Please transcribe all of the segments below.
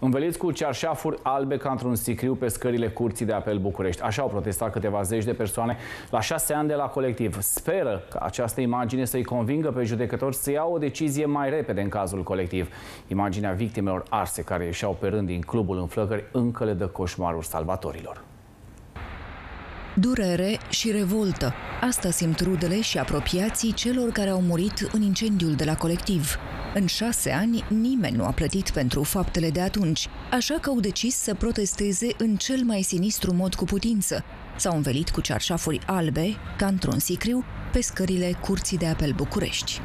Înveliți cu cearșafuri albe ca într-un sicriu pe scările Curții de Apel București. Așa au protestat câteva zeci de persoane la șase ani de la colectiv. Speră că această imagine să-i convingă pe judecători să iau o decizie mai repede în cazul colectiv. Imaginea victimelor arse care ieșeau pe rând din clubul în flăcări încă le dă coșmarul salvatorilor. Durere și revoltă. Asta simt rudele și apropiații celor care au murit în incendiul de la colectiv. În șase ani, nimeni nu a plătit pentru faptele de atunci, așa că au decis să protesteze în cel mai sinistru mod cu putință. S-au învelit cu cearșafuri albe, ca într-un sicriu, pe scările Curții de Apel București.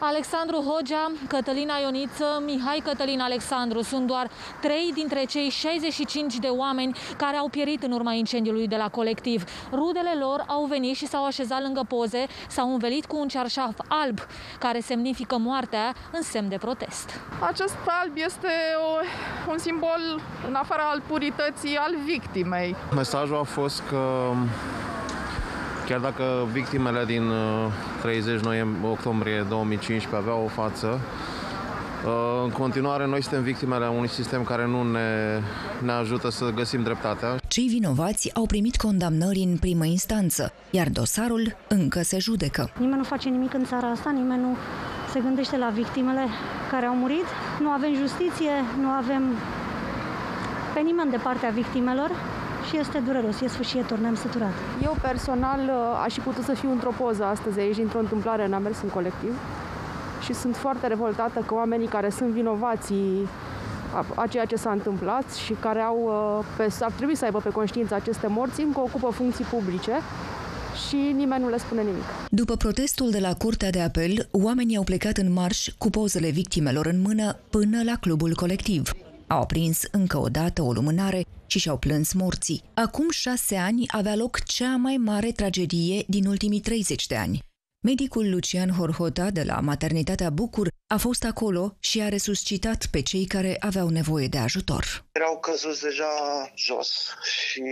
Alexandru Hogea, Cătălina Ioniță, Mihai Cătălin Alexandru sunt doar trei dintre cei 65 de oameni care au pierit în urma incendiului de la colectiv. Rudele lor au venit și s-au așezat lângă poze, s-au învelit cu un cearșaf alb, care semnifică moartea în semn de protest. Acest alb este o, un simbol, în afara al purității, al victimei. Mesajul a fost că Chiar dacă victimele din 30 uh, noiembrie, octombrie 2015 aveau o față, uh, în continuare, noi suntem victimele unui sistem care nu ne, ne ajută să găsim dreptatea. Cei vinovați au primit condamnări în primă instanță, iar dosarul încă se judecă. Nimeni nu face nimic în țara asta, nimeni nu se gândește la victimele care au murit. Nu avem justiție, nu avem pe nimeni de partea victimelor și este dureros, e sfârșietor, ne-am săturat. Eu personal uh, aș fi putut să fiu într-o poză astăzi aici, dintr-o întâmplare, n-am mers în colectiv și sunt foarte revoltată că oamenii care sunt vinovații a ceea ce s-a întâmplat și care au, uh, pe, ar trebui să aibă pe conștiință aceste morți, încă ocupă funcții publice și nimeni nu le spune nimic. După protestul de la Curtea de Apel, oamenii au plecat în marș cu pozele victimelor în mână până la clubul colectiv. Au aprins încă o dată o lumânare și și-au plâns morții. Acum șase ani avea loc cea mai mare tragedie din ultimii 30 de ani. Medicul Lucian Horhota de la Maternitatea Bucur a fost acolo și a resuscitat pe cei care aveau nevoie de ajutor. Erau căzuți deja jos și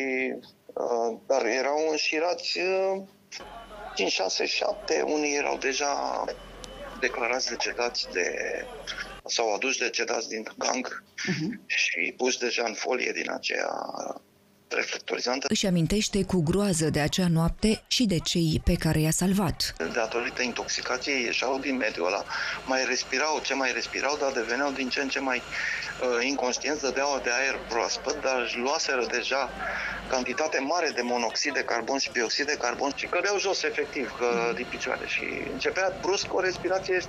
uh, dar erau înșirați uh, 5, 6, 7, unii erau deja declarați decetați de s-au adus decedați din gang uh-huh. și pus deja în folie din aceea reflectorizantă. Își amintește cu groază de acea noapte și de cei pe care i-a salvat. Datorită intoxicației ieșeau din mediul ăla, mai respirau ce mai respirau, dar deveneau din ce în ce mai uh, inconștienți, dădeau de aer proaspăt, dar își luaseră deja cantitate mare de monoxid de carbon și bioxid de carbon și cădeau jos efectiv că, din picioare și începea brusc o respirație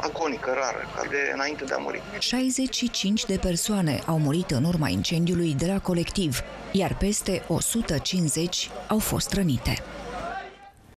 agonică, rară, ca de înainte de a muri. 65 de persoane au murit în urma incendiului de la colectiv, iar peste 150 au fost rănite.